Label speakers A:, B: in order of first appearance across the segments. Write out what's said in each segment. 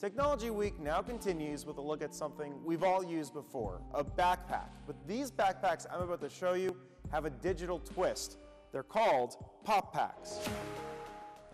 A: Technology Week now continues with a look at something we've all used before, a backpack. But these backpacks I'm about to show you have a digital twist. They're called Pop Packs.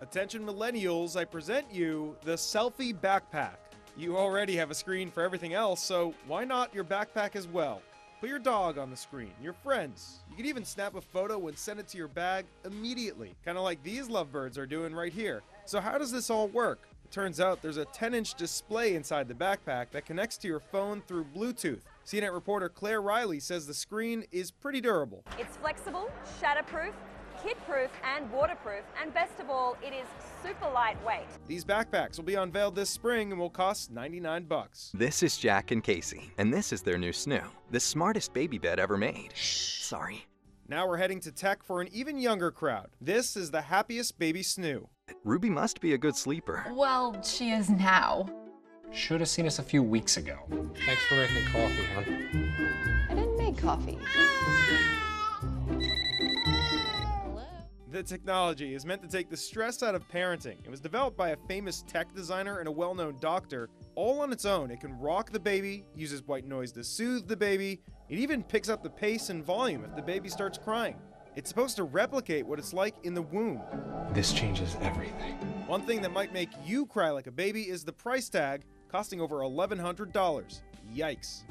B: Attention millennials, I present you the selfie backpack. You already have a screen for everything else, so why not your backpack as well? Put your dog on the screen, your friends. You can even snap a photo and send it to your bag immediately, kind of like these lovebirds are doing right here. So how does this all work? It turns out there's a 10-inch display inside the backpack that connects to your phone through Bluetooth. CNET reporter Claire Reilly says the screen is pretty durable.
C: It's flexible, shatterproof, kid-proof and waterproof, and best of all, it is super lightweight.
B: These backpacks will be unveiled this spring and will cost 99 bucks.
D: This is Jack and Casey, and this is their new Snoo, the smartest baby bed ever made. Shh, sorry.
B: Now we're heading to tech for an even younger crowd. This is the happiest baby Snoo.
D: Ruby must be a good sleeper.
E: Well, she is now.
F: Should have seen us a few weeks ago. Thanks for making coffee, hon.
E: I didn't make coffee.
B: The technology is meant to take the stress out of parenting. It was developed by a famous tech designer and a well known doctor. All on its own, it can rock the baby, uses white noise to soothe the baby, it even picks up the pace and volume if the baby starts crying. It's supposed to replicate what it's like in the womb.
F: This changes everything.
B: One thing that might make you cry like a baby is the price tag, costing over $1,100. Yikes.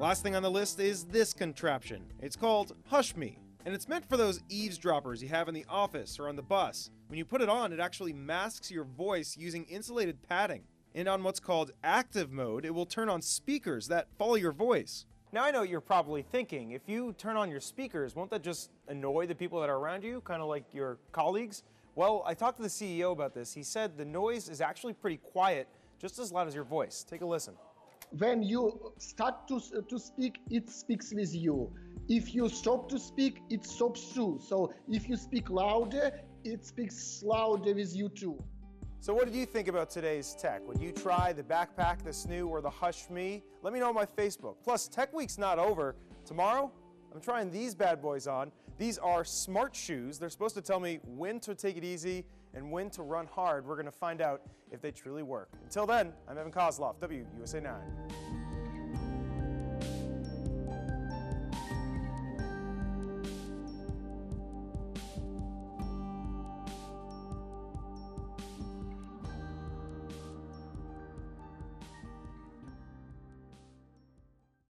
B: Last thing on the list is this contraption. It's called Hush Me, and it's meant for those eavesdroppers you have in the office or on the bus. When you put it on, it actually masks your voice using insulated padding. And on what's called active mode, it will turn on speakers that follow your voice.
A: Now I know you're probably thinking, if you turn on your speakers, won't that just annoy the people that are around you, kind of like your colleagues? Well, I talked to the CEO about this. He said the noise is actually pretty quiet, just as loud as your voice. Take a listen.
G: When you start to, to speak, it speaks with you. If you stop to speak, it stops too. So if you speak louder, it speaks louder with you too.
A: So what did you think about today's tech? Would you try the backpack, the Snoo, or the Hush Me? Let me know on my Facebook. Plus, Tech Week's not over. Tomorrow, I'm trying these bad boys on. These are smart shoes. They're supposed to tell me when to take it easy and when to run hard. We're gonna find out if they truly work. Until then, I'm Evan Koslof, WUSA 9.